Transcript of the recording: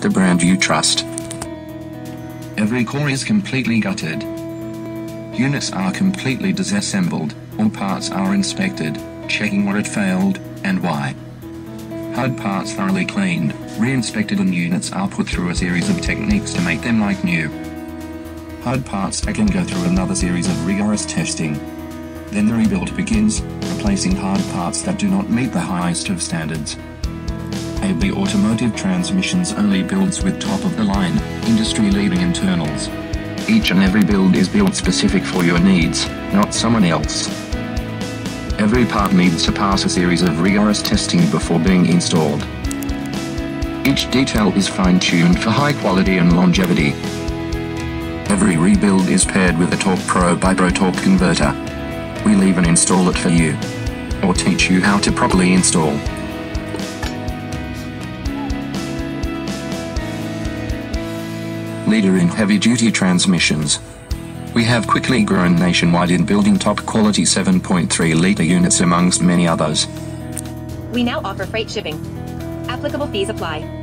the brand you trust. Every core is completely gutted. Units are completely disassembled, all parts are inspected, checking what had failed, and why. Hard parts thoroughly cleaned, re-inspected and units are put through a series of techniques to make them like new. Hard parts again go through another series of rigorous testing. Then the rebuild begins, replacing hard parts that do not meet the highest of standards. AB Automotive Transmissions only builds with top-of-the-line, industry-leading internals. Each and every build is built specific for your needs, not someone else. Every part needs to pass a series of rigorous testing before being installed. Each detail is fine-tuned for high quality and longevity. Every rebuild is paired with a Torque Pro by ProTorque converter. We'll even install it for you. Or teach you how to properly install. Leader in heavy-duty transmissions. We have quickly grown nationwide in building top quality 7.3 litre units amongst many others. We now offer freight shipping. Applicable fees apply.